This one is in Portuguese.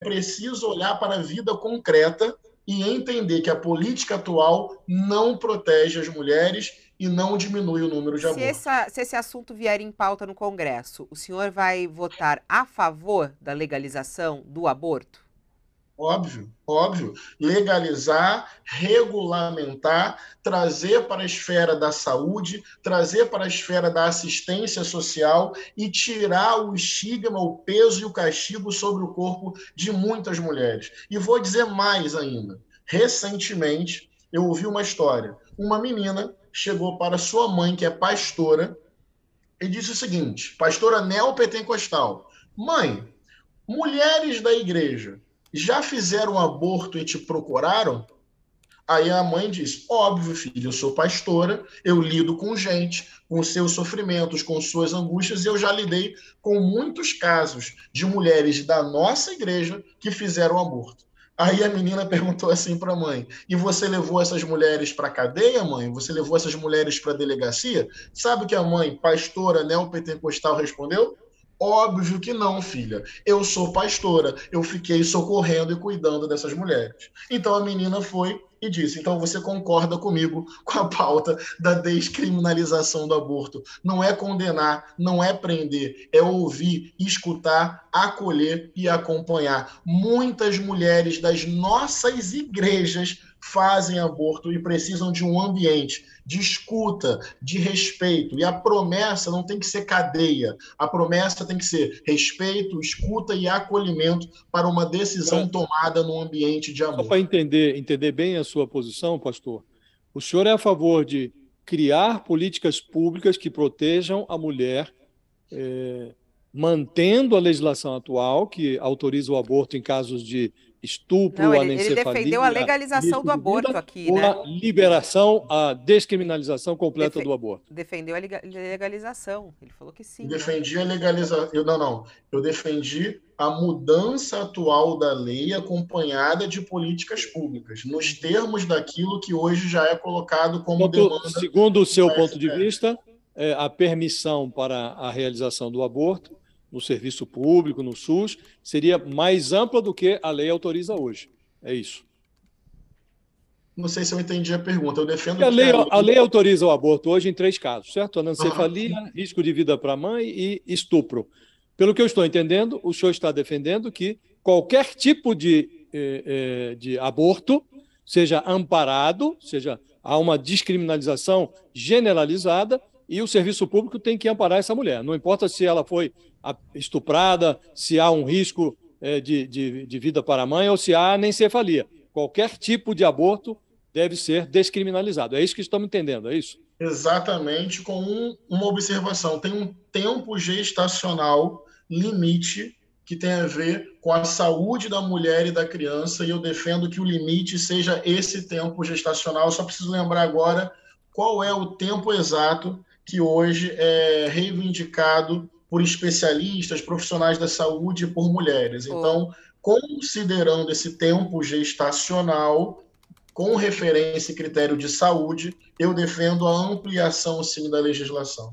preciso olhar para a vida concreta e entender que a política atual não protege as mulheres e não diminui o número de abortos. Se, se esse assunto vier em pauta no Congresso, o senhor vai votar a favor da legalização do aborto? Óbvio, óbvio. Legalizar, regulamentar, trazer para a esfera da saúde, trazer para a esfera da assistência social e tirar o estigma, o peso e o castigo sobre o corpo de muitas mulheres. E vou dizer mais ainda. Recentemente, eu ouvi uma história. Uma menina chegou para sua mãe, que é pastora, e disse o seguinte: pastora neopentecostal, mãe, mulheres da igreja já fizeram aborto e te procuraram? Aí a mãe diz: Óbvio, filho, eu sou pastora, eu lido com gente, com seus sofrimentos, com suas angústias, e eu já lidei com muitos casos de mulheres da nossa igreja que fizeram aborto. Aí a menina perguntou assim para a mãe: E você levou essas mulheres para a cadeia, mãe? Você levou essas mulheres para a delegacia? Sabe o que a mãe, pastora neopentecostal, respondeu? Óbvio que não, filha. Eu sou pastora. Eu fiquei socorrendo e cuidando dessas mulheres. Então a menina foi e disse: então você concorda comigo com a pauta da descriminalização do aborto. Não é condenar, não é prender, é ouvir, escutar, acolher e acompanhar. Muitas mulheres das nossas igrejas fazem aborto e precisam de um ambiente de escuta, de respeito. E a promessa não tem que ser cadeia. A promessa tem que ser respeito, escuta e acolhimento para uma decisão tomada num ambiente de amor. Só para entender, entender bem a sua posição, pastor, o senhor é a favor de criar políticas públicas que protejam a mulher, é, mantendo a legislação atual, que autoriza o aborto em casos de estupro, Não, ele, ele defendeu a legalização do aborto aqui, né? A liberação, a descriminalização completa Defe do aborto. Defendeu a legalização. Ele falou que sim. Né? Defendi a legalização. Eu, não, não. Eu defendi a mudança atual da lei acompanhada de políticas públicas, nos termos daquilo que hoje já é colocado como Quanto, demanda. Segundo o seu ponto de vista, é, a permissão para a realização do aborto no serviço público, no SUS, seria mais ampla do que a lei autoriza hoje. É isso. Não sei se eu entendi a pergunta. Eu defendo. A lei, a lei autoriza o aborto hoje em três casos, certo? Anencefalia, uhum. risco de vida para a mãe e estupro. Pelo que eu estou entendendo, o senhor está defendendo que qualquer tipo de, eh, de aborto seja amparado, seja há uma descriminalização generalizada e o serviço público tem que amparar essa mulher. Não importa se ela foi estuprada, se há um risco é, de, de, de vida para a mãe ou se há anencefalia. Qualquer tipo de aborto deve ser descriminalizado. É isso que estamos entendendo, é isso? Exatamente, com um, uma observação. Tem um tempo gestacional limite que tem a ver com a saúde da mulher e da criança, e eu defendo que o limite seja esse tempo gestacional. Eu só preciso lembrar agora qual é o tempo exato que hoje é reivindicado por especialistas, profissionais da saúde e por mulheres. Então, considerando esse tempo gestacional, com referência e critério de saúde, eu defendo a ampliação, sim, da legislação.